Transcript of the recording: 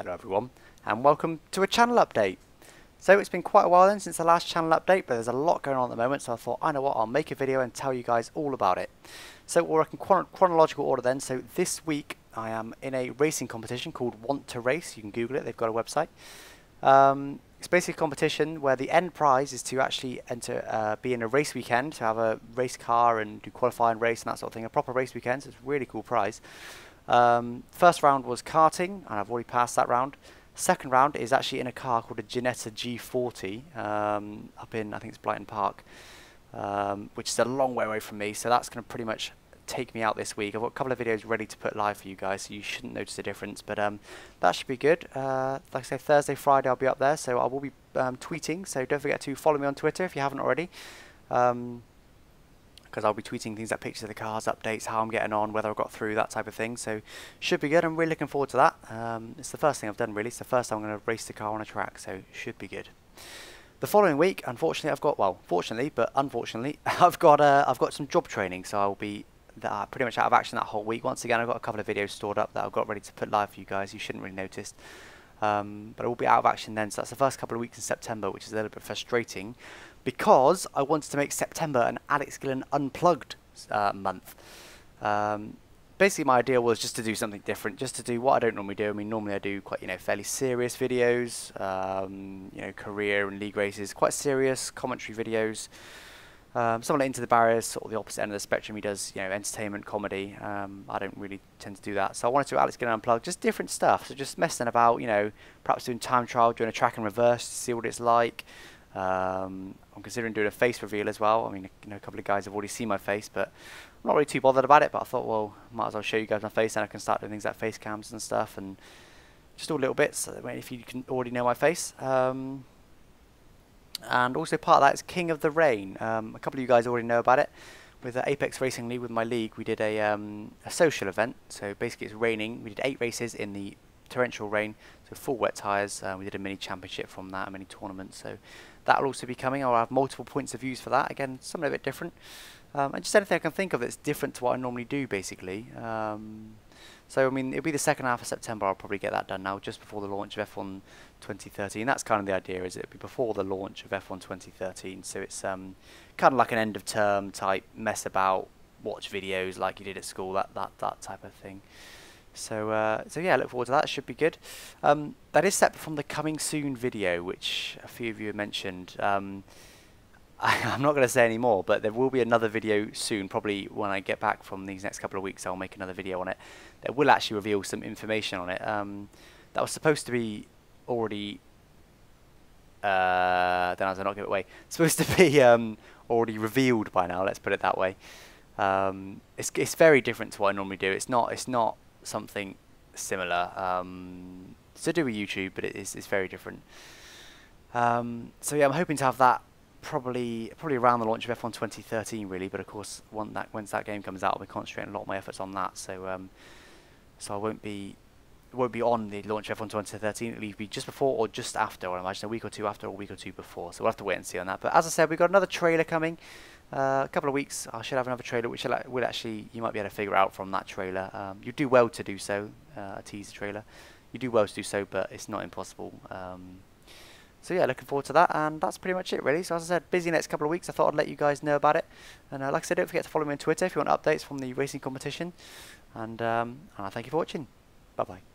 Hello everyone and welcome to a channel update. So it's been quite a while then since the last channel update but there's a lot going on at the moment so I thought I know what I'll make a video and tell you guys all about it. So work in chron chronological order then so this week I am in a racing competition called Want to Race you can google it they've got a website. Um, it's basically a competition where the end prize is to actually enter, uh, be in a race weekend, to have a race car and do qualifying race and that sort of thing, a proper race weekend, so it's a really cool prize. Um, first round was karting, and I've already passed that round. Second round is actually in a car called a Ginetta G40 um, up in, I think it's Blyton Park, um, which is a long way away from me, so that's going to pretty much take me out this week. I've got a couple of videos ready to put live for you guys, so you shouldn't notice a difference. But um, that should be good. Uh, like I say, Thursday, Friday, I'll be up there, so I will be um, tweeting. So don't forget to follow me on Twitter if you haven't already, because I'll be tweeting things like pictures of the cars, updates, how I'm getting on, whether I've got through, that type of thing. So should be good. I'm really looking forward to that. Um, it's the first thing I've done really. It's the first time I'm going to race the car on a track, so should be good. The following week, unfortunately, I've got well, fortunately, but unfortunately, I've got uh, I've got some job training, so I'll be are pretty much out of action that whole week. Once again, I've got a couple of videos stored up that I've got ready to put live for you guys. You shouldn't really notice. Um, but I will be out of action then, so that's the first couple of weeks in September, which is a little bit frustrating because I wanted to make September an Alex Gillon unplugged uh, month. Um, basically, my idea was just to do something different, just to do what I don't normally do. I mean, normally I do quite, you know, fairly serious videos, um, you know, career and league races, quite serious commentary videos. Um, someone Into the Barriers, sort of the opposite end of the spectrum. He does, you know, entertainment, comedy. Um, I don't really tend to do that. So I wanted to Alex Gillon unplugged, just different stuff. So just messing about, you know, perhaps doing time trial, doing a track and reverse to see what it's like. Um, I'm considering doing a face reveal as well. I mean, you know, a couple of guys have already seen my face, but I'm not really too bothered about it. But I thought, well, might as well show you guys my face, and I can start doing things like face cams and stuff, and just all little bits. So if you can already know my face. Um, and also part of that is King of the Rain. Um, a couple of you guys already know about it. With the Apex Racing League, with my league, we did a, um, a social event. So basically, it's raining. We did eight races in the torrential rain, so full wet tyres. Uh, we did a mini championship from that, a mini tournament. So that will also be coming. I'll have multiple points of views for that. Again, something a bit different. Um, and just anything I can think of that's different to what I normally do, basically. Um, so, I mean, it'll be the second half of September. I'll probably get that done now, just before the launch of F1 2013. That's kind of the idea, is it'll be before the launch of F1 2013. So it's um, kind of like an end of term type mess about, watch videos like you did at school, that that that type of thing. So, uh, so yeah, look forward to that. Should be good. Um, that is separate from the coming soon video, which a few of you have mentioned. Um, I, am not going to say any more, but there will be another video soon. Probably when I get back from these next couple of weeks, I'll make another video on it. That will actually reveal some information on it. Um, that was supposed to be already. Uh, then I was not give it away. It's supposed to be um, already revealed by now. Let's put it that way. Um, it's it's very different to what I normally do. It's not it's not something similar. Um, it's to do with YouTube, but it is it's very different. Um, so yeah, I'm hoping to have that probably probably around the launch of F1 2013 really but of course once that once that game comes out I'll be concentrating a lot of my efforts on that. So um, so I won't be won't be on the launch of F1 2013 it'll be just before or just after I imagine a week or two after or a week or two before. So we'll have to wait and see on that. But as I said we've got another trailer coming uh, a couple of weeks. I should have another trailer which will actually you might be able to figure out from that trailer. Um, you do well to do so uh, a teaser trailer. You do well to do so but it's not impossible. Um, so yeah, looking forward to that, and that's pretty much it really. So as I said, busy next couple of weeks. I thought I'd let you guys know about it, and uh, like I said, don't forget to follow me on Twitter if you want updates from the racing competition. And, um, and I thank you for watching. Bye bye.